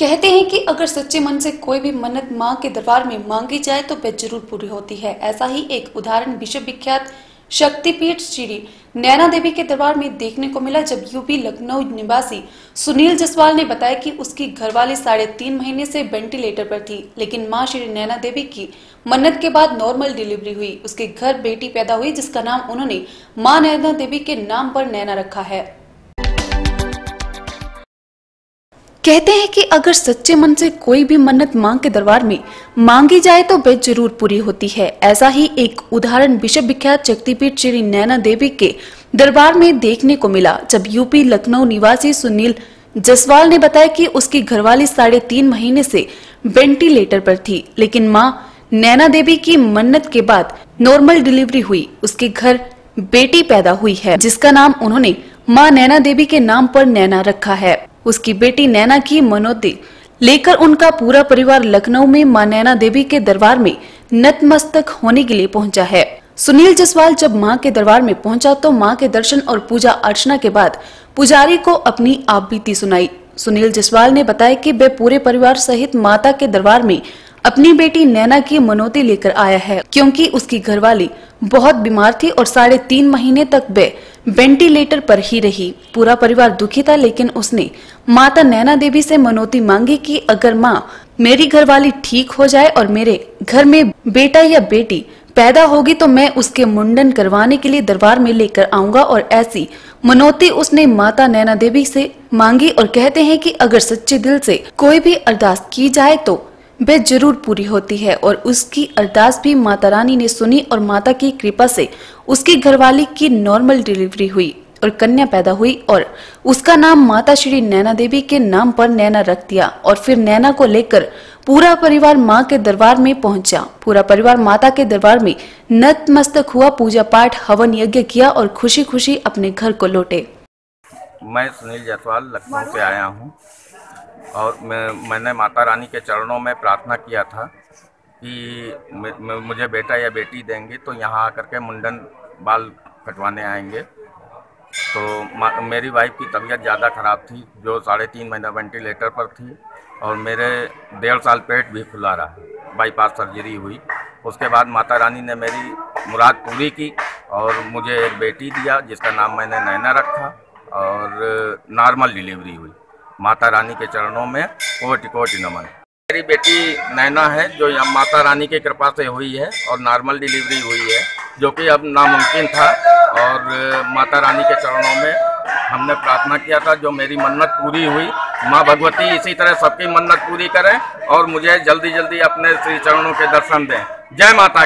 कहते हैं कि अगर सच्चे मन से कोई भी मन्नत माँ के दरबार में मांगी जाए तो वह ज़रूर पूरी होती है। ऐसा ही एक उदाहरण विश्व विख्यात शक्तिपीठ श्री नैना देवी के दरबार में देखने को मिला, जब यूपी लखनऊ निवासी सुनील जसवाल ने बताया कि उसकी घरवाली साढ़े तीन महीने से वेंटिलेटर पर थी, लेकिन माँ श्री नैना देवी की मन्नत के बाद नॉर्मल डिलीवरी हुई। उसके घर बेटी पैदा हुई, जिसका नाम उन्होंने माँ नैना देवी के नाम पर नैना रखा है। कहते हैं कि अगर सच्चे मन से कोई भी मन्नत मांग के दरबार में मांगी जाए तो वह ज़रूर पूरी होती है। ऐसा ही एक उदाहरण विश्व विख्यात शक्तिपीठ श्री नैना देवी के दरबार में देखने को मिला, जब यूपी लखनऊ निवासी सुनील जसवाल ने बताया कि उसकी घरवाली साढ़े तीन महीने से वेंटिलेटर पर थी, लेकिन माँ नैना देवी की मन्नत के बाद नॉर्मल डिलीवरी हुई। उसके घर बेटी पैदा हुई है, जिसका नाम उन्होंने माँ नैना देवी के नाम पर नैना रखा है। उसकी बेटी नैना की मनोती लेकर उनका पूरा परिवार लखनऊ में माँ नैना देवी के दरबार में नतमस्तक होने के लिए पहुँचा है। सुनील जसवाल जब माँ के दरबार में पहुँचा तो माँ के दर्शन और पूजा अर्चना के बाद पुजारी को अपनी आप सुनाई। सुनील जसवाल ने बताया कि वे पूरे परिवार सहित माता के दरबार में अपनी बेटी नैना की मनोती लेकर आया है, क्योंकि उसकी घरवाली बहुत बीमार थी और साढ़े तीन महीने तक वे वेंटिलेटर पर ही रही। पूरा परिवार दुखी था, लेकिन उसने माता नैना देवी से मनोती मांगी कि अगर माँ मेरी घरवाली ठीक हो जाए और मेरे घर में बेटा या बेटी पैदा होगी तो मैं उसके मुंडन करवाने के लिए दरबार में लेकर आऊँगा। और ऐसी मनोती उसने माता नैना देवी से मांगी और कहते हैं कि अगर सच्चे दिल से कोई भी अरदास की जाए तो वह ज़रूर पूरी होती है और उसकी अरदास भी माता रानी ने सुनी और माता की कृपा से उसकी घरवाली की नॉर्मल डिलीवरी हुई और कन्या पैदा हुई और उसका नाम माता श्री नैना देवी के नाम पर नैना रख दिया और फिर नैना को लेकर पूरा परिवार माँ के दरबार में पहुँचा। पूरा परिवार माता के दरबार में नतमस्तक हुआ, पूजा पाठ, हवन यज्ञ किया और खुशी खुशी अपने घर को लौटे। मैं सुनील जायसवाल, लखनऊ से आया हूँ। और मैं, मैंने माता रानी के चरणों में प्रार्थना किया था कि मुझे बेटा या बेटी देंगे तो यहाँ आकर के मुंडन बाल कटवाने आएँगे। तो मेरी वाइफ की तबीयत ज़्यादा ख़राब थी, जो साढ़े तीन महीना वेंटिलेटर पर थी और मेरे डेढ़ साल पेट भी खुला रहा बाईपास सर्जरी हुई। उसके बाद माता रानी ने मेरी मुराद पूरी की और मुझे एक बेटी दिया, जिसका नाम मैंने नैना रखा और नॉर्मल डिलीवरी हुई। माता रानी के चरणों में कोटि कोटि नमन। मेरी बेटी नैना है, जो माता रानी की कृपा से हुई है और नॉर्मल डिलीवरी हुई है, जो कि अब नामुमकिन था और माता रानी के चरणों में हमने प्रार्थना किया था, जो मेरी मन्नत पूरी हुई। माँ भगवती, इसी तरह सबकी मन्नत पूरी करें और मुझे जल्दी जल्दी अपने श्री चरणों के दर्शन दें। जय माता